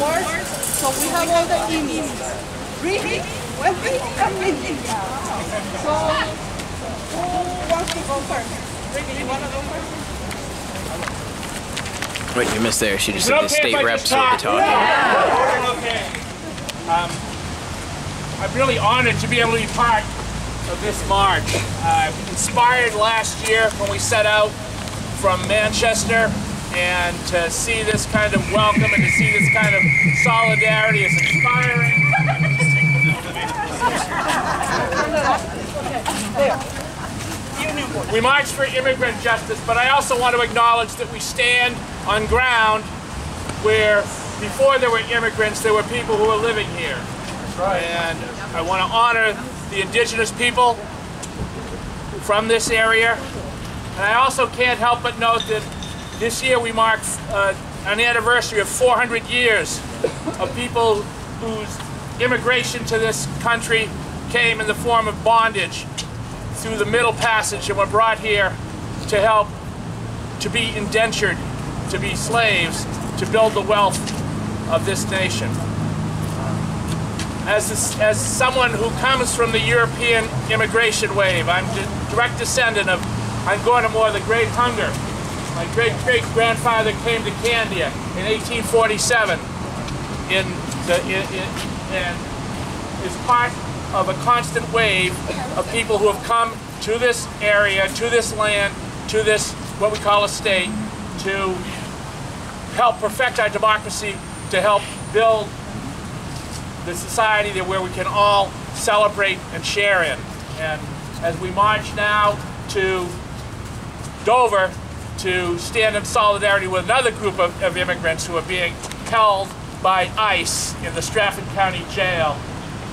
words, so we have all the emails. Really? Well, we amazing. So, who wants to go first? Ricky, you want to go first? Wait, you missed there. She just Is it said the okay state reps just will be talk? talking. Okay. Um, I'm really honored to be able to be part of this march. Uh, inspired last year when we set out from Manchester and to see this kind of welcome and to see this kind of solidarity is inspiring. We march for immigrant justice, but I also want to acknowledge that we stand on ground where before there were immigrants, there were people who were living here. And I want to honor the indigenous people from this area. And I also can't help but note that this year we mark uh, an anniversary of 400 years of people whose immigration to this country came in the form of bondage through the Middle Passage and were brought here to help to be indentured, to be slaves, to build the wealth of this nation. As, this, as someone who comes from the European immigration wave, I'm direct descendant of An Gorta Mór, the Great Hunger. My great-great-grandfather came to Candia in 1847 in the, in, in, and is part of a constant wave of people who have come to this area, to this land, to this, what we call a state, to help perfect our democracy, to help build the society that where we can all celebrate and share in. And as we march now to Dover to stand in solidarity with another group of, of immigrants who are being held by ICE in the Strafford County Jail,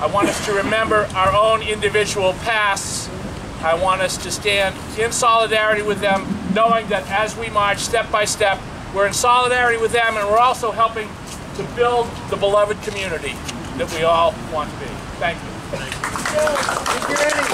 I want us to remember our own individual pasts. I want us to stand in solidarity with them, knowing that as we march step by step, we're in solidarity with them and we're also helping to build the beloved community that we all want to be. Thank you. Thank you.